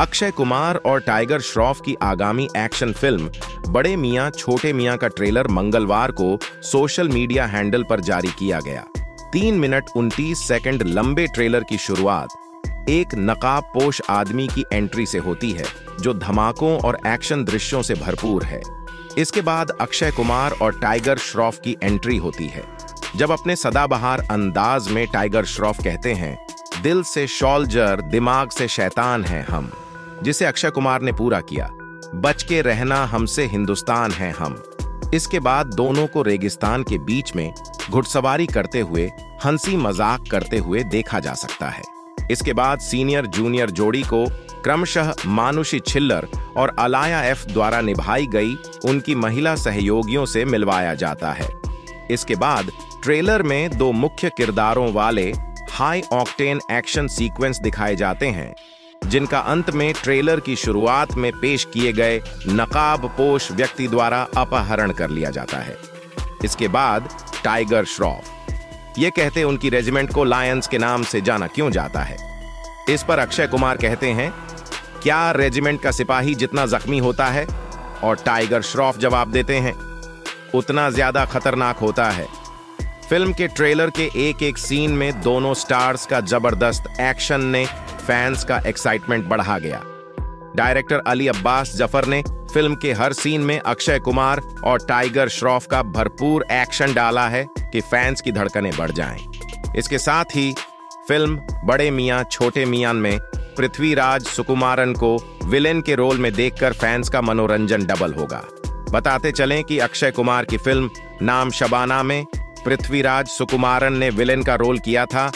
अक्षय कुमार और टाइगर श्रॉफ की आगामी एक्शन फ़िल्म, बड़े मियाँ, छोटे मियाँ का ट्रेलर मंगलवार को सोशल मीडिया हैंडल पर जारी किया गया। तीन मिनट उनतीस सेकंड लंबे ट्रेलर की शुरुआत एक नकाब पोश आदमी की एंट्री से होती है, जो धमाकों और एक्शन दृश्यों से भरपूर है। इसके बाद अक्षय कुमार और टाइगर श्रॉफ की एंट्री होती है। जब अपने सदाबहार अंदाज में टाइगर श्रॉफ कहते हैं, दिल से शॉल्जर, दिमाग से शैतान हैं हम। जिसे अक्षय कुमार ने पूरा किया। बच के रहना हमसे हिंदुस्तान है हम। इसके बाद दोनों को रेगिस्तान के बीच में घुड़सवारी करते हुए, हँसी मज़ाक करते हुए देखा जा सकता है। इसके बाद सीनियर जूनियर जोड़ी को क्रमशः मानुषी छिल्लर और अलाया एफ़ द्वारा निभाई गई उनकी महिला सहयोगियों से मिलवाया जाता है। इसके बाद ट्रेलर में दो मुख्य किरदारों वाले हाई ऑक्टेन एक्शन सीक्वेंस दिखाए जाते हैं। जिनका अंत में ट्रेलर की शुरुआत में पेश किए गए नकाब पोश व्यक्ति द्वारा अपहरण कर लिया जाता है। इसके बाद टाइगर श्रॉफ। ये कहते उनकी रेजिमेंट को लायंस के नाम से जाना क्यों जाता है? इस पर अक्षय कुमार कहते हैं, क्या रेजिमेंट का सिपाही जितना जख्मी होता है? और टाइगर श्रॉफ जवाब देते हैं, उतना ज़्यादा खतरनाक होता है। फ़िल्म के ट्रेलर के एक एक सीन में दोनों स्टार्स का ज़बरदस्त एक्शन ने फैंस का एक्साइटमेंट बढ़ा गया डायरेक्टर अली अब्बास ज़फ़र ने फ़िल्म के हर सीन में अक्षय कुमार और टाइगर श्रॉफ का भरपूर एक्शन डाला है कि फैंस की धड़कनें बढ़ जाएँ। इसके साथ ही फ़िल्म बड़े मियाँ, छोटे मियाँ में पृथ्वीराज सुकुमारन को विलेन के रोल में देखकर फैंस का मनोरंजन डबल होगा बताते चलें कि अक्षय कुमार की फ़िल्म नाम शबाना में पृथ्वीराज सुकुमारन ने विलेन का रोल किया था